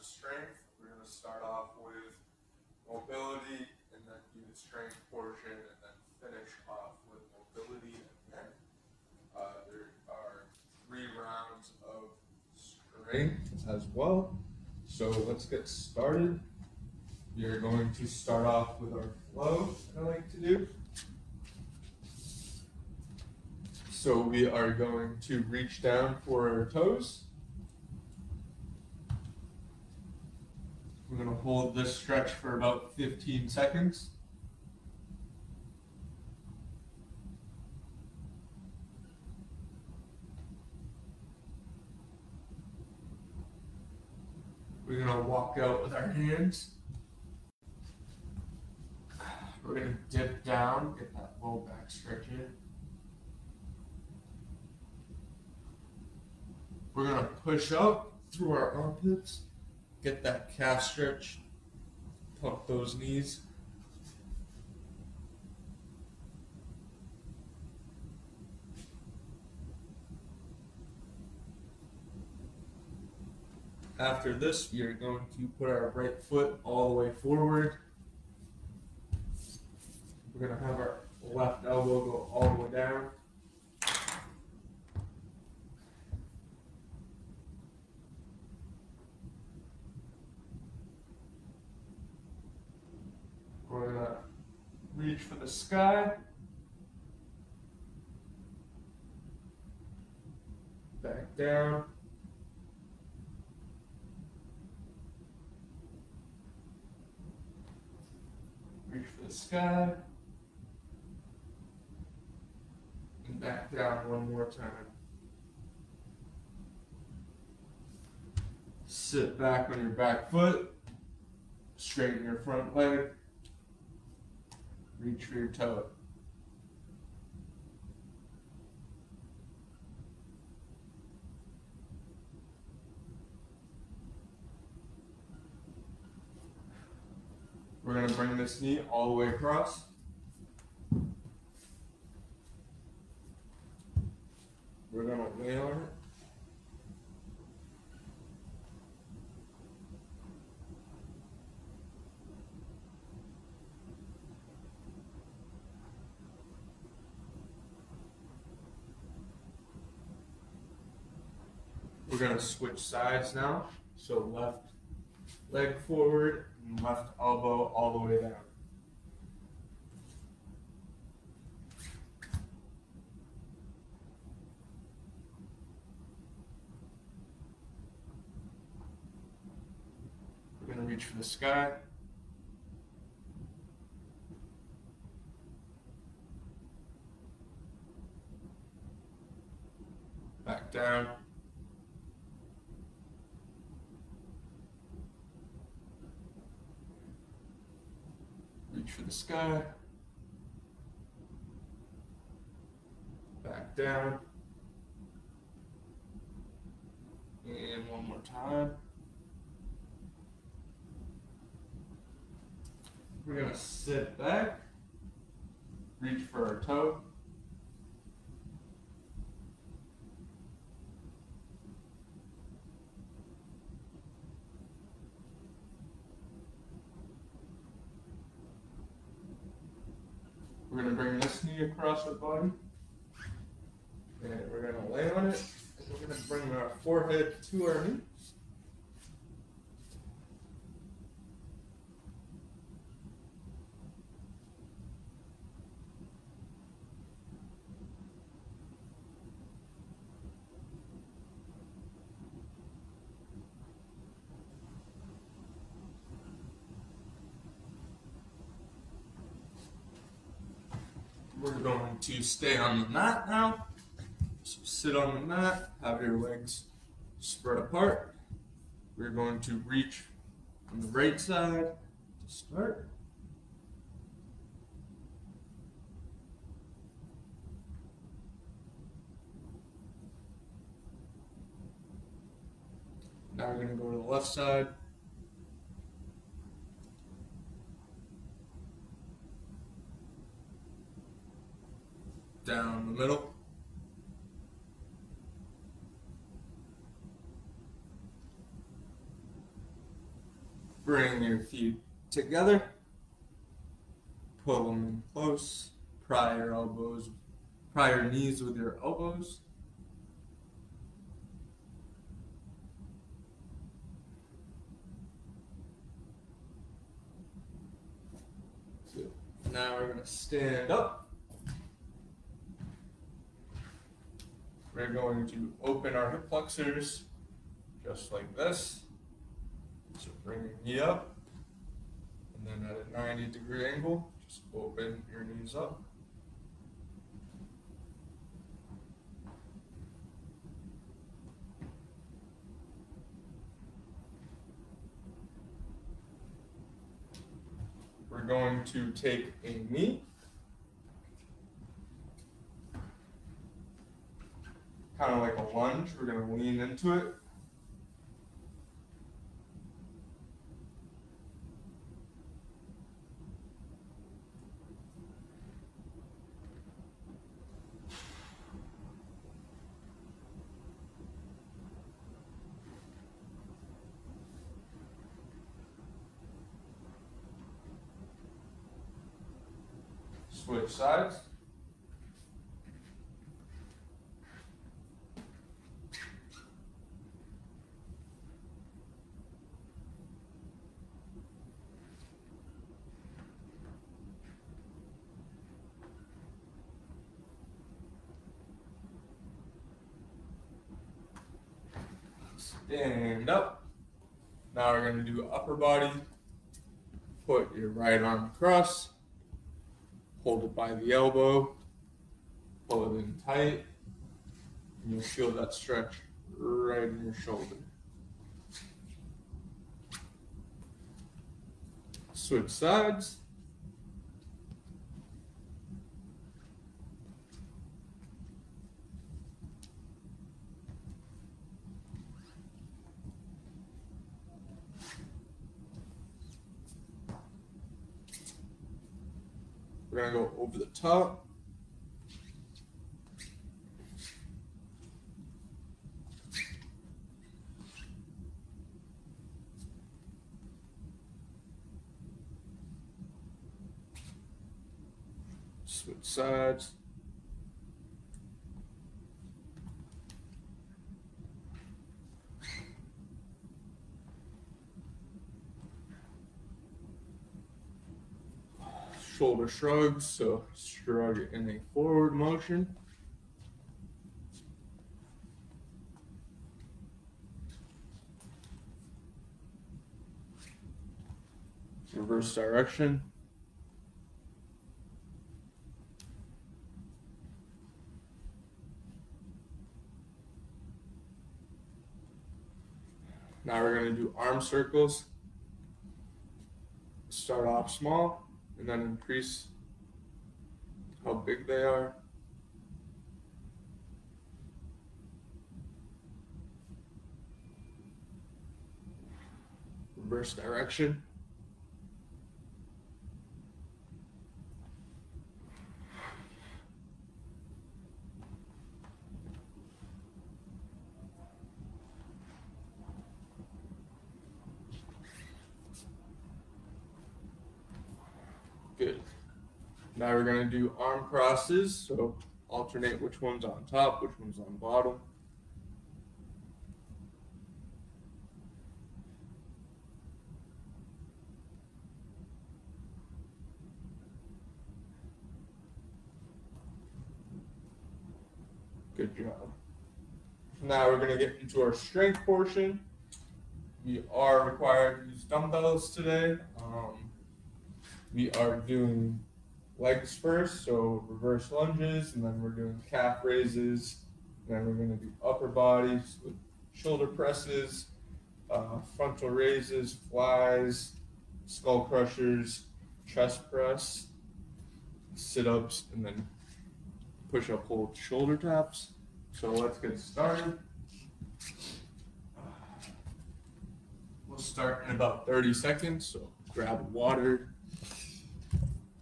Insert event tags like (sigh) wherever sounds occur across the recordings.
of strength. We're going to start off with mobility and then do the strength portion and then finish off with mobility again. Uh, there are three rounds of strength as well. So let's get started. Are going to start off with our flow I like to do. So we are going to reach down for our toes. We're going to hold this stretch for about 15 seconds. We're going to walk out with our hands. We're going to dip down, get that low back stretch in. We're going to push up through our armpits. Get that calf stretch. Pump those knees. After this, we are going to put our right foot all the way forward. We're going to have our left elbow go all the way down. We're gonna sky. Back down. Reach for the sky. And back down one more time. Sit back on your back foot. Straighten your front leg. Reach for your toe. We're going to bring this knee all the way across. We're going to lay on it. Going to switch sides now. So left leg forward and left elbow all the way down. We're going to reach for the sky. Back down. For the sky. Back down. And one more time. We're to sit back, reach for our toe. We're going to bring this knee across our body. And we're going to lay on it. And we're going to bring our forehead to our knee. We're going to stay on the mat now. So sit on the mat, have your legs spread apart. We're going to reach on the right side to start. Now we're going to go to the left side. Down the middle. bring your feet together, pull them in close, pry your elbows, pry your knees with your elbows. Now we're going to stand up. We're going to open our hip flexors just like this. So bring your knee up. And then at a 90 degree angle, just open your knees up. We're going to take a knee. Kind of like a lunge. We're going to lean into it. Switch sides. Up. Now we're going to do upper body. Put your right arm across hold it by the elbow, pull it in tight, and you'll feel that stretch right in your shoulder. Switch sides. We're gonna go over the top. Switch sides. Shoulder shrugs, so shrug in a forward motion. Reverse direction. Now we're going to do arm circles. Start off small and then increase how big they are. Reverse direction. Good. Now we're going to do arm crosses. So alternate which one's on top, which one's on bottom. Good job. Now we're going to get into our strength portion. We are required to use dumbbells today. Um, we are doing legs first, so reverse lunges, and then we're doing calf raises. Then we're going to do upper bodies with shoulder presses, uh, frontal raises, flies, skull crushers, chest press, sit ups, and then push up hold shoulder taps. So let's get started. We'll start in about 30 seconds. So grab water,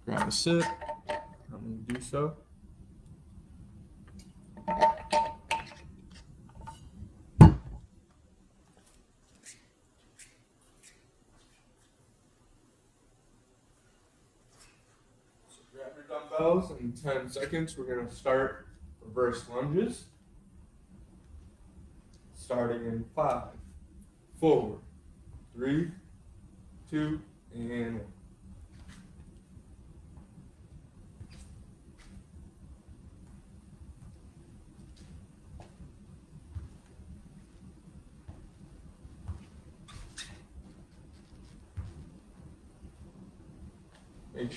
grab a sip. I'm going to do so. dumbbells in 10 seconds. We're going to start reverse lunges. Starting in five, four, three, two, and one.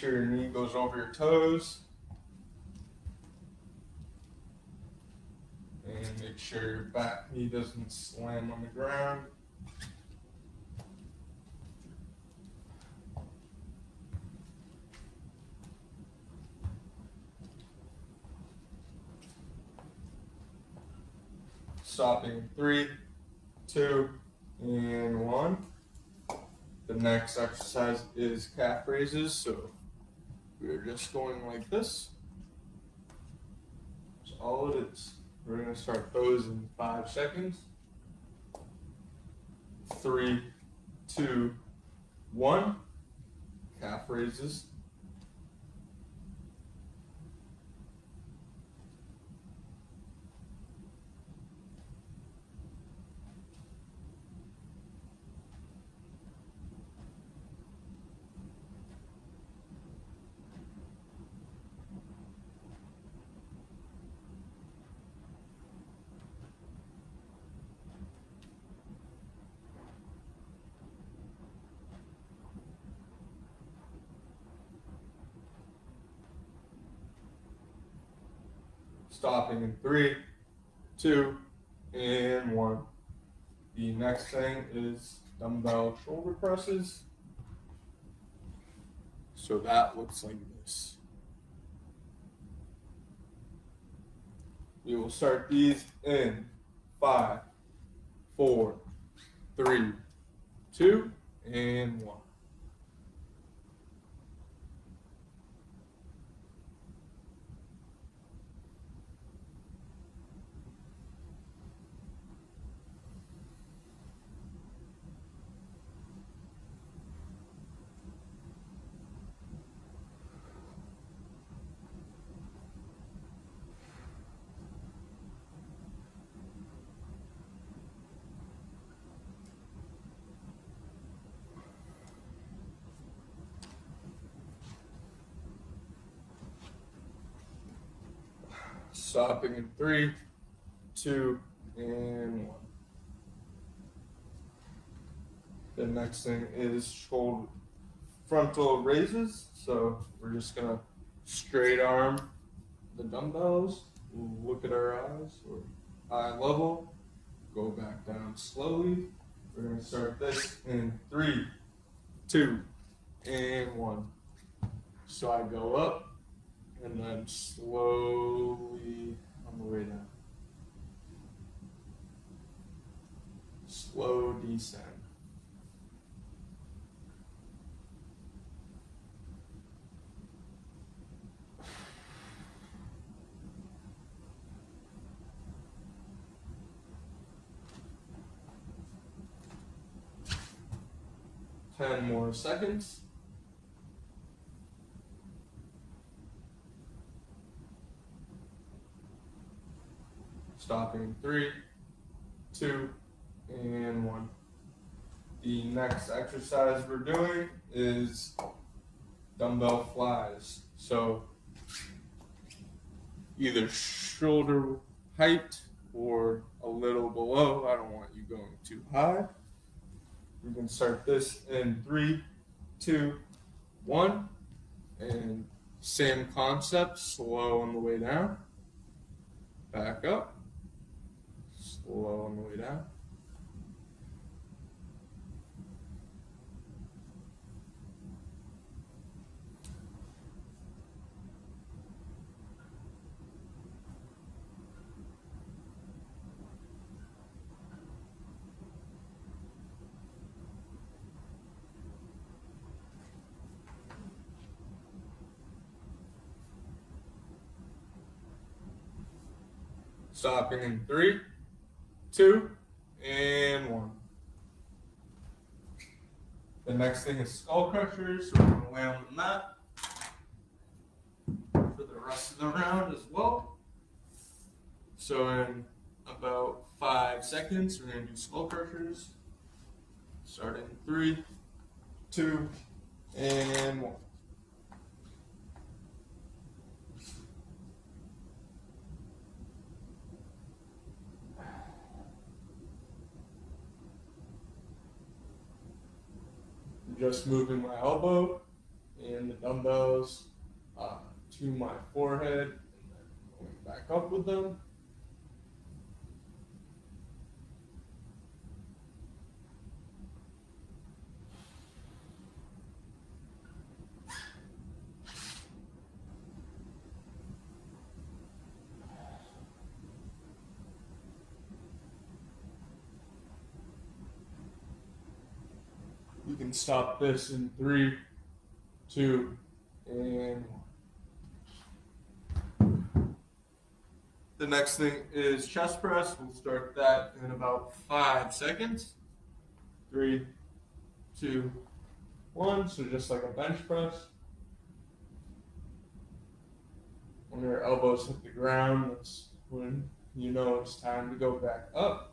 Sure your knee goes over your toes. And make sure your back knee doesn't slam on the ground. Stopping three, two, and one. The next exercise is calf raises. So we're just going like this. That's all it is. We're going to start those in five seconds. Three, two, one. Calf raises. Stopping in three, two, and one. The next thing is dumbbell shoulder presses. So that looks like this. We will start these in five, four, three, two, and one. Stopping in three, two, and one. The next thing is shoulder frontal raises. So we're just gonna straight arm the dumbbells, look at our eyes or eye level, go back down slowly. We're gonna start this in three, two, and one. So I go up, and then slowly on the way down. Slow descent. (sighs) Ten more seconds. Stopping three, two, and one. The next exercise we're doing is dumbbell flies. So either shoulder height or a little below. I don't want you going too high. You can start this in three, two, one, and same concept, slow on the way down. Back up down. Stopping in three, two, and one. The next thing is skull crushers. So we're going to lay on the mat. For the rest of the round as well. So in about five seconds, we're gonna do skull crushers. Starting three, two, and one. Just moving my elbow and the dumbbells uh, to my forehead and then going back up with them. You can stop this in three, two, and. The next thing is chest press. We'll start that in about five seconds. Three, two, one. So just like a bench press. When your elbows hit the ground, that's when you know it's time to go back up.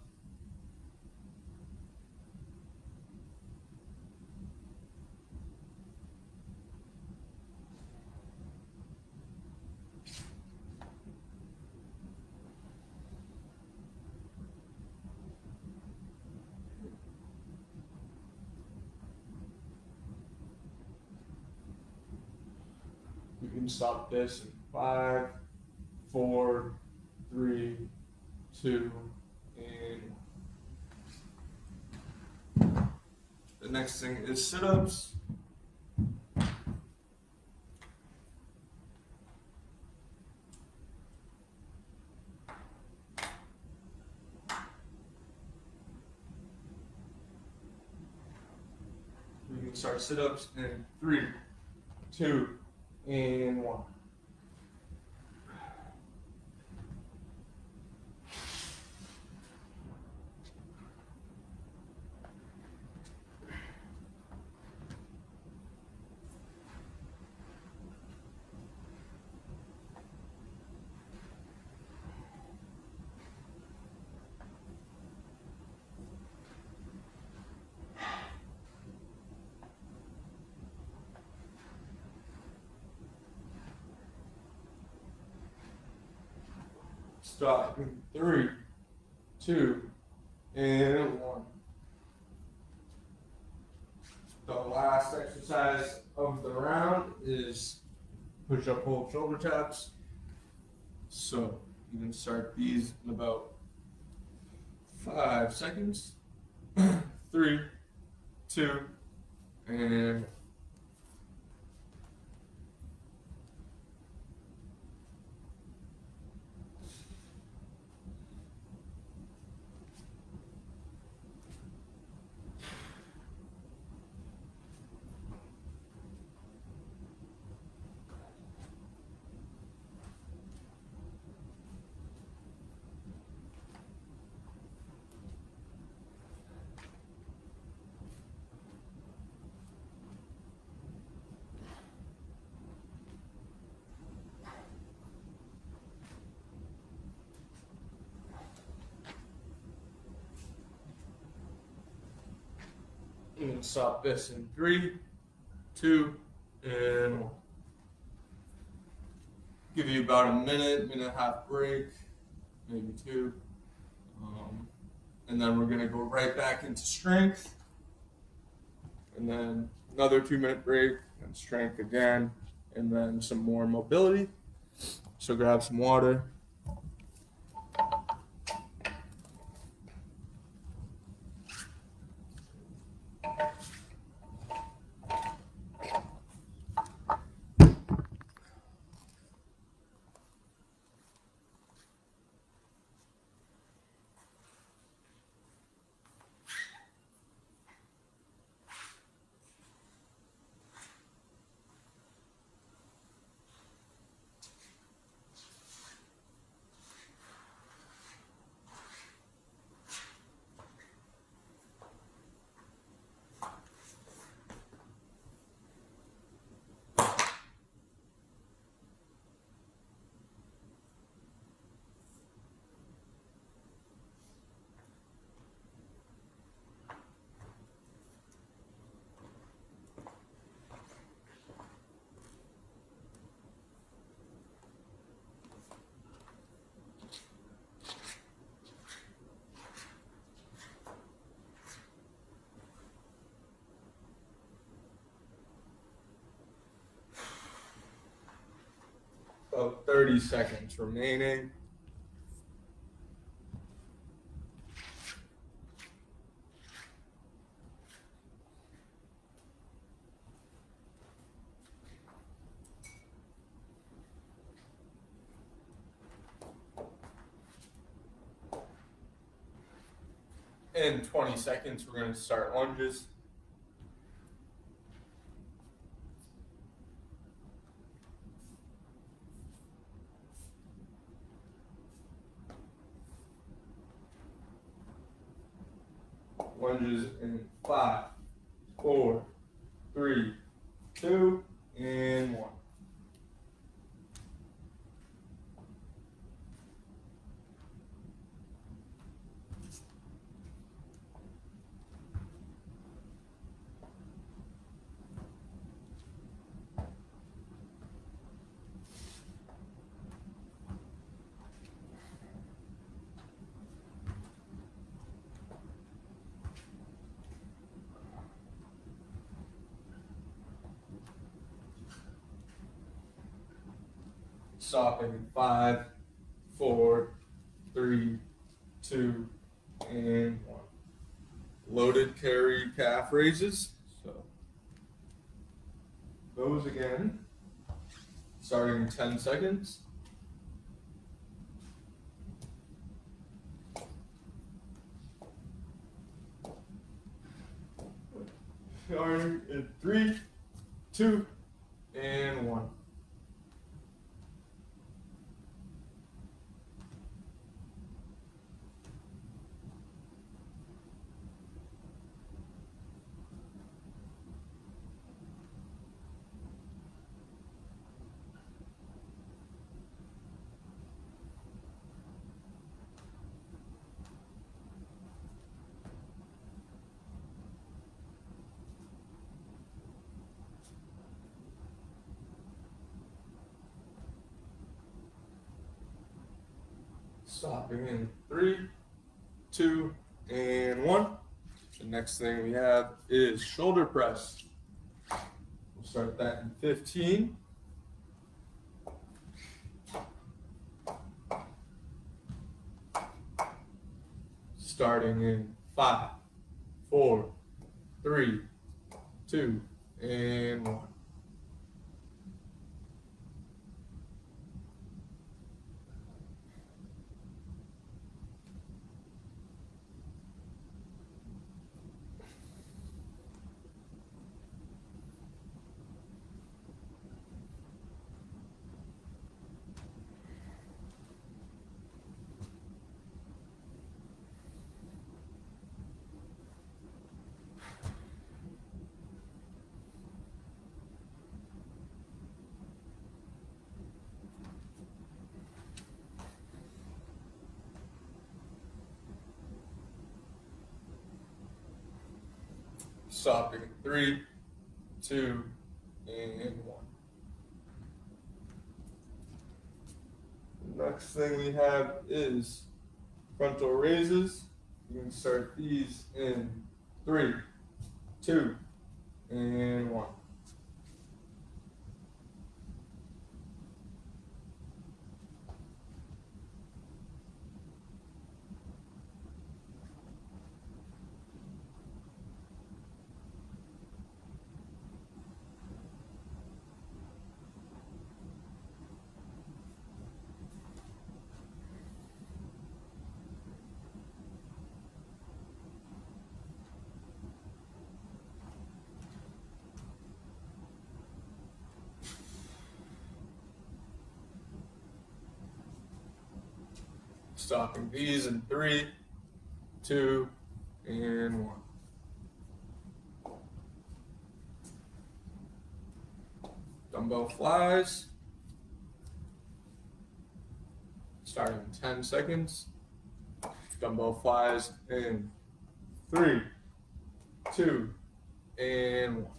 You can stop this in five, four, three, two, and. The next thing is sit ups. You can start sit ups in three, two, and one. Stop three, two, and one. The last exercise of the round is push up, hold, shoulder taps. So you can start these in about five seconds. (clears throat) Three, two, and You can stop this in three, two, and one. Give you about a minute, minute and a half break, maybe two. Um, and then we're going to go right back into strength. And then another two minute break and strength again. And then some more mobility. So grab some water. 30 seconds remaining. In 20 seconds, we're going to start. Lunges in five, four, three, two, and one. Stopping in five, four, three, two, and one. Loaded carry calf raises. So those again, starting in 10 seconds. Starting in three, two, and one. Stopping in three, two, and one. The next thing we have is shoulder press. We'll start that in 15. Starting in five, four, three, two, and one. Stopping three, two, and one. next thing we have is frontal raises. You can start these in three, two, and one. Stopping these in three, two, and one. Dumbbell flies. Starting in 10 seconds. Dumbbell flies in three, two, and one.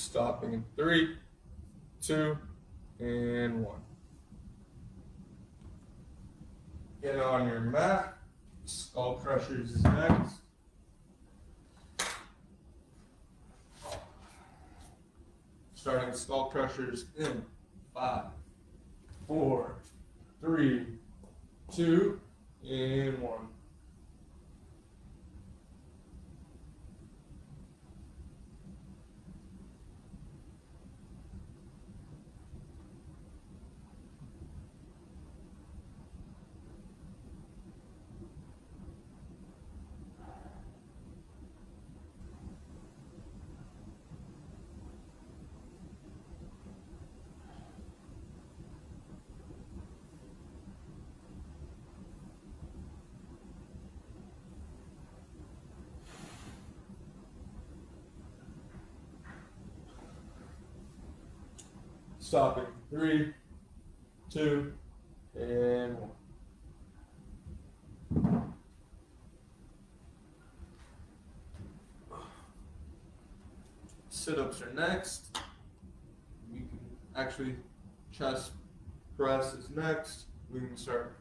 Stopping in three, two, and one. Get on your mat. Skull crushers is next. Starting skull crushers in five, four, three, two, and one. Stopping. Three, two, and one. Sit-ups are next. We can actually chest press is next. We can start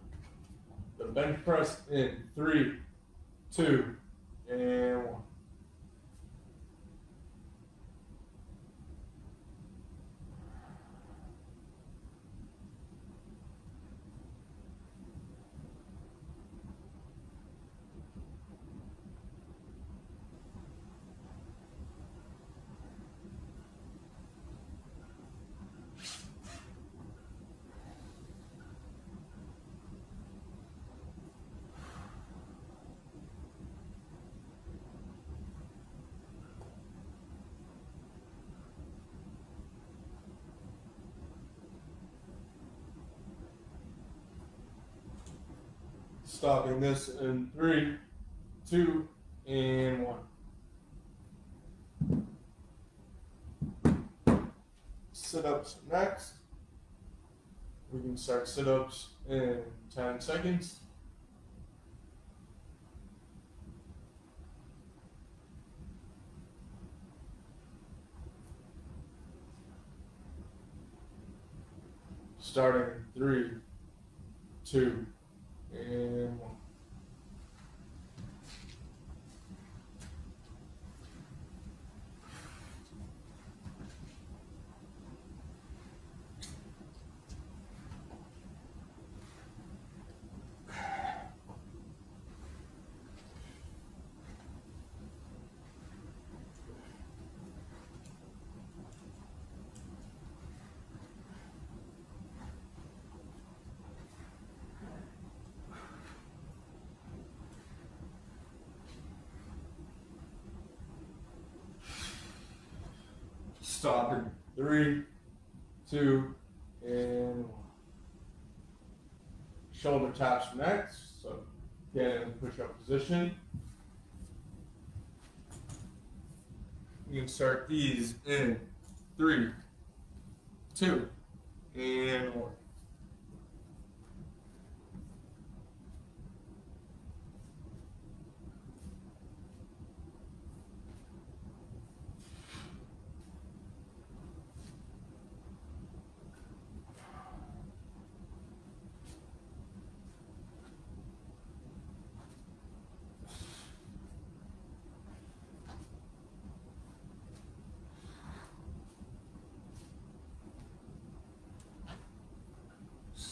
the bench press in three, two, and one. This in three, two, and one. Sit ups next. We can start sit ups in 10 seconds. Starting in three, two, and one. Stop in three, two, and. Shoulder taps next. So get in push up position. You can start these in three, two, and one.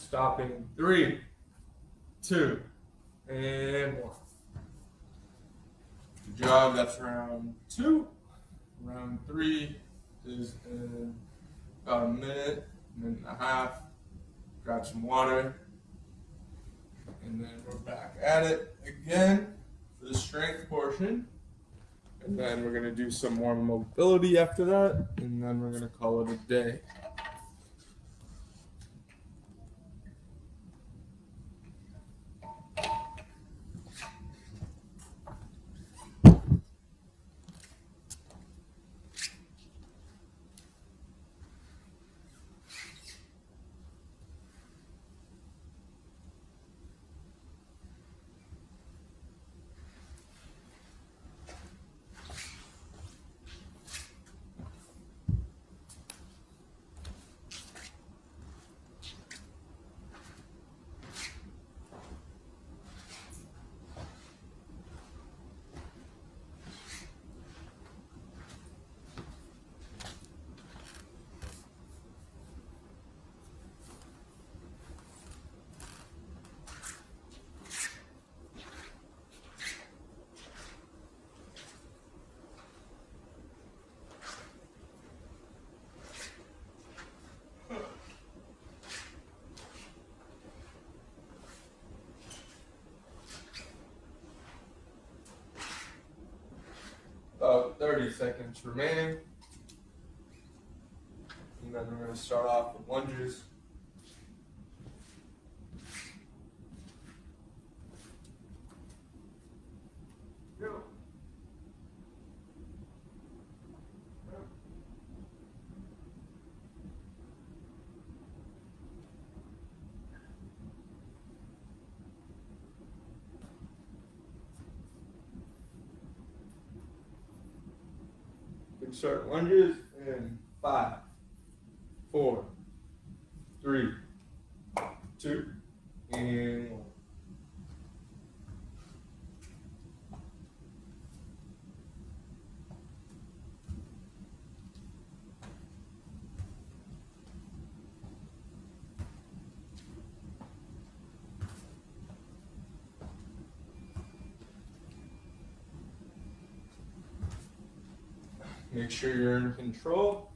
Stopping three, two, and one. Good job. That's round two. Round three is in about a minute, minute and a half. Grab some water. And then we're back at it again for the strength portion. And then we're going to do some more mobility after that. And then we're going to call it a day. 30 seconds remaining. And then we're going to start off with lunges. Go. We start lunges in five, four, three, two, and one. Make sure you're in control.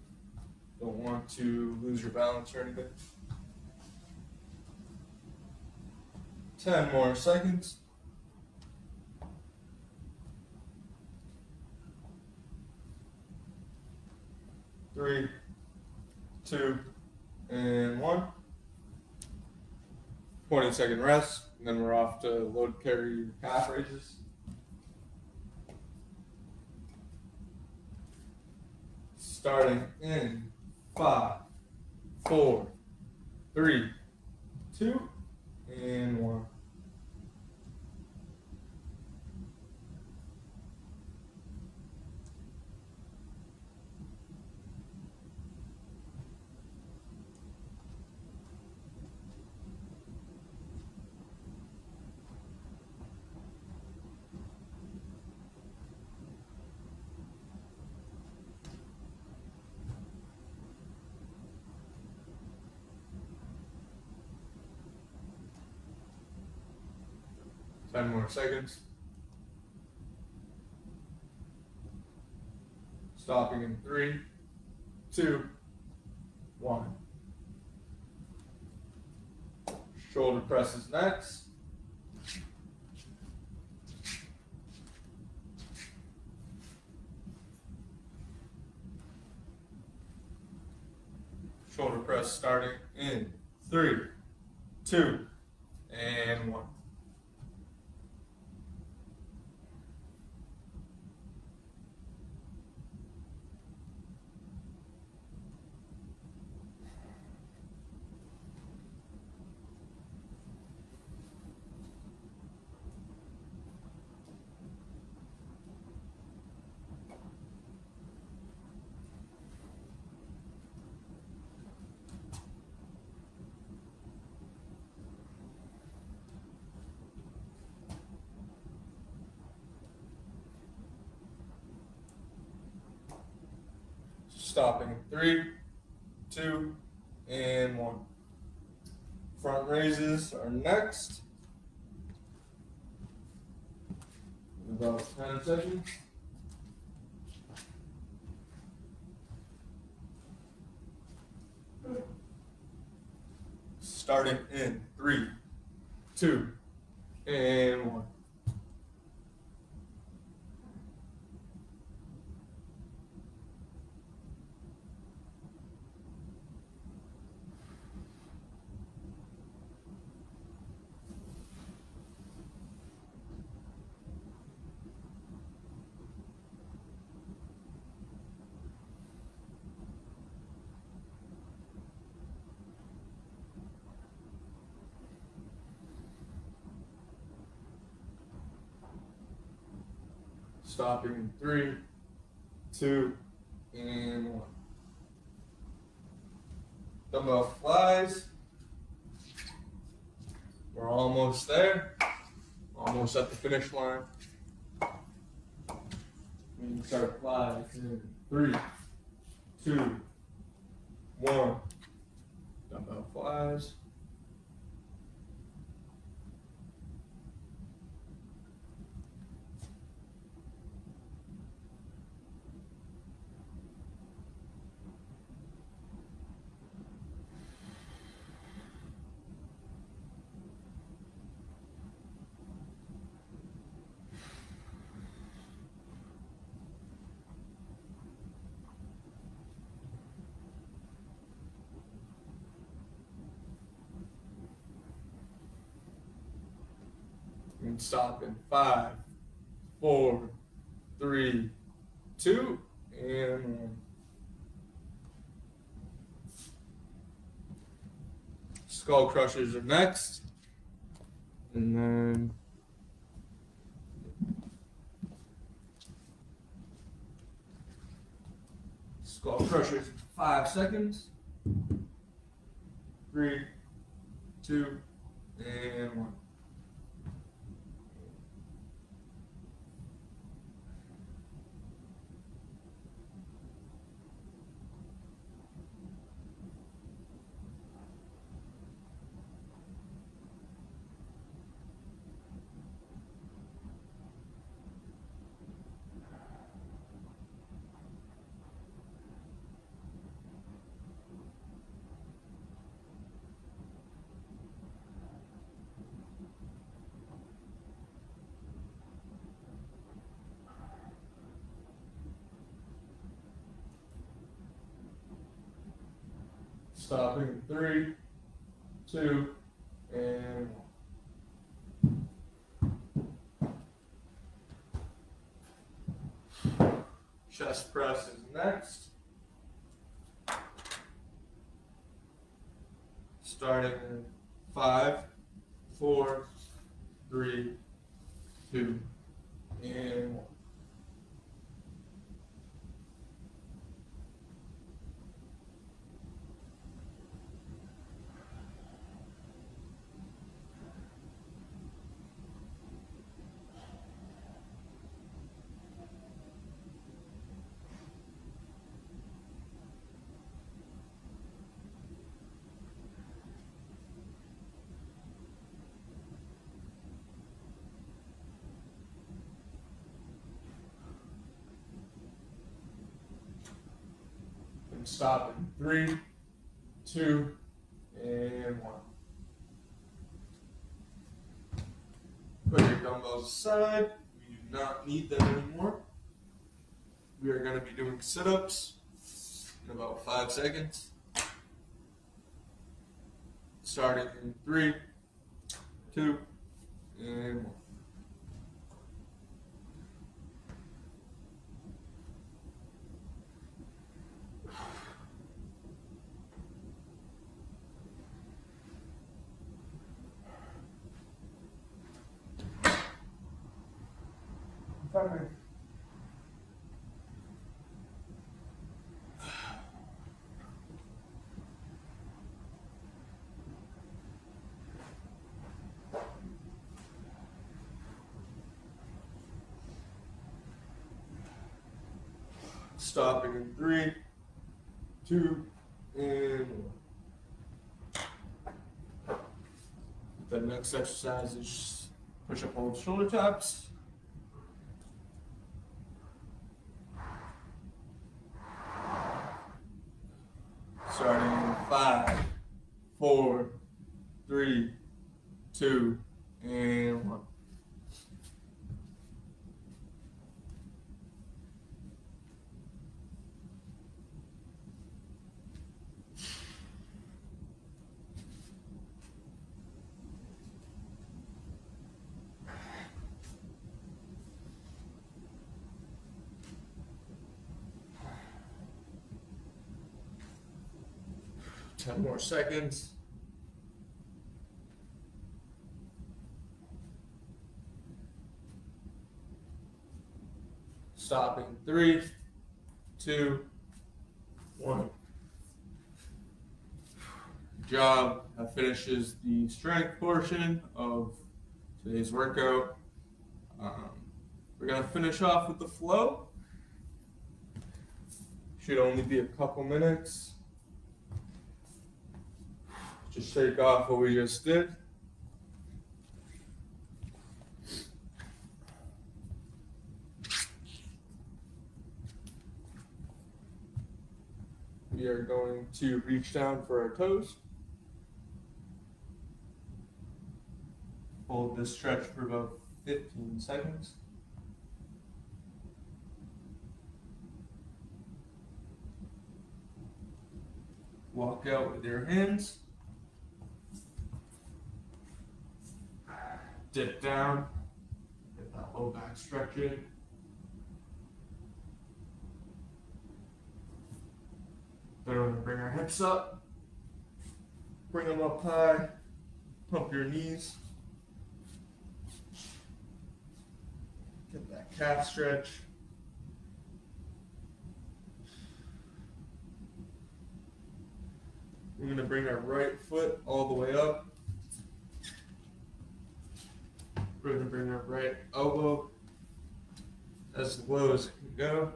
Don't want to lose your balance or anything. 10 more seconds. Three, two, and one. 20 second rest, and then we're off to load carry calf raises. Starting in five, four, three, two, and one. Ten more seconds. Stopping in three, two, one. Shoulder presses next. Shoulder press starting in three, two, and one. Stopping in three, two, and one. Front raises are next. About 10 seconds. Starting in three, two, and one. Stopping in three, two, and one. Dumbbell flies. We're almost there. Almost at the finish line. We can start flies in three, two, one. Dumbbell flies. Stop in five, four, three, two, and one. Skull crushers are next. And then skull crushers five seconds. Three, two, and one. Stopping in three, two, and one. Chest press is next. Starting in five, four, three, two, and one. And stop in three, two, and one. Put your dumbbells aside. We do not need them anymore. We are going to be doing sit ups in about five seconds. Starting in three, two, and one. Stopping in three, two, and one. The next exercise is push up hold shoulder taps. Starting in five, four, three, two, and one. Ten more seconds. Stopping three, two, one. Good job. That finishes the strength portion of today's workout. Um, we're gonna finish off with the flow. Should only be a couple minutes. Just shake off what we just did. We are going to reach down for our toes. Hold this stretch for about 15 seconds. Walk out with your hands. Dip down. Get that low back stretching. Then we're gonna bring our hips up. Bring them up high. Pump your knees. Get that calf stretch. We're gonna bring our right foot all the way up. We're gonna bring our right elbow as low as it can go.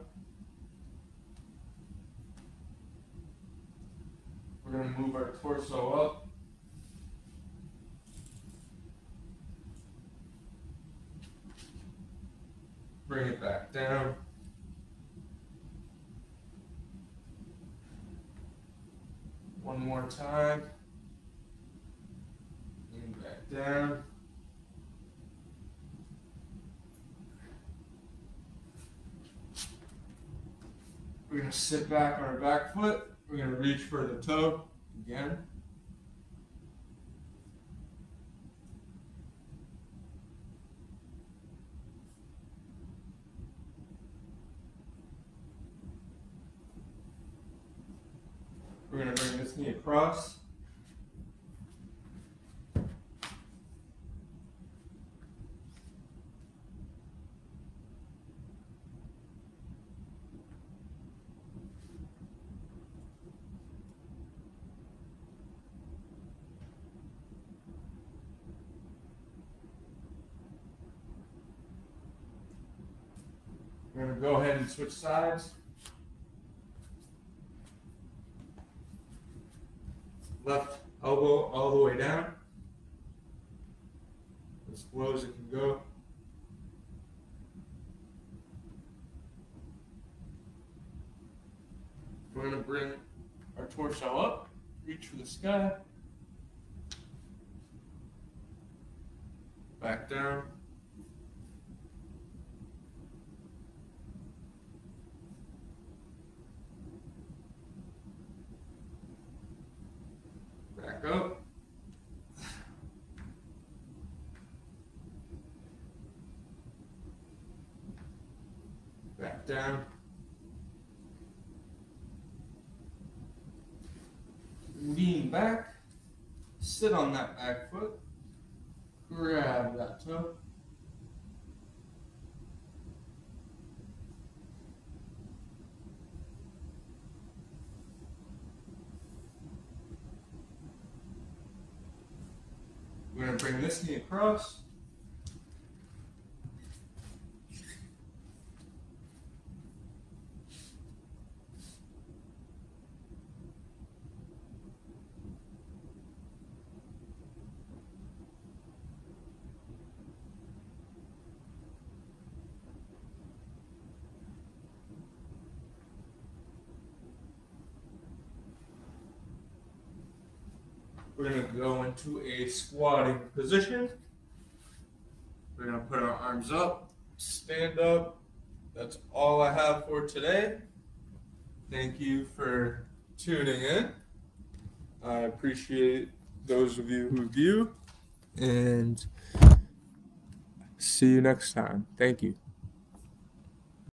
We're gonna move our torso up. Bring it back down. One more time. And back down. We're gonna sit back on our back foot. We're gonna reach for the toe again. We're going to bring this knee across. We're going to go ahead and switch sides. left elbow all the way down, as low as it can go. We're going to bring our torso up, reach for the sky, back down. Back up. Back down. Lean back. Sit on that back foot. Grab that toe. Knee across. Go into a squatting position. We're to put our arms up, stand up. That's all I have for today. Thank you for tuning in. I appreciate those of you who view and see you next time. Thank you.